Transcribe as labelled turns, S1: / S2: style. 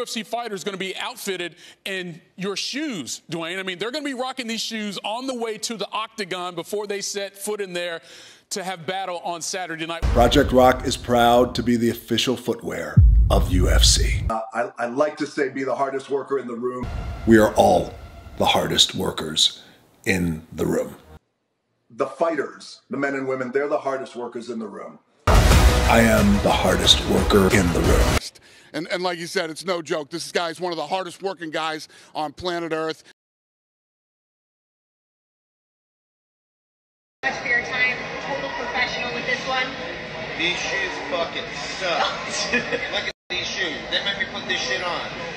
S1: UFC fighter is going to be outfitted in your shoes, Dwayne. I mean, they're going to be rocking these shoes on the way to the octagon before they set foot in there to have battle on Saturday night.
S2: Project Rock is proud to be the official footwear of UFC.
S3: Uh, I, I like to say be the hardest worker in the room.
S2: We are all the hardest workers in the room.
S3: The fighters, the men and women, they're the hardest workers in the room.
S2: I am the hardest worker in the room.
S4: And, and like you said, it's no joke. This guy's one of the hardest working guys on planet Earth.
S5: much for your time. Total professional with this one.
S6: These shoes fucking suck. Look at these shoes. They make me put this shit on.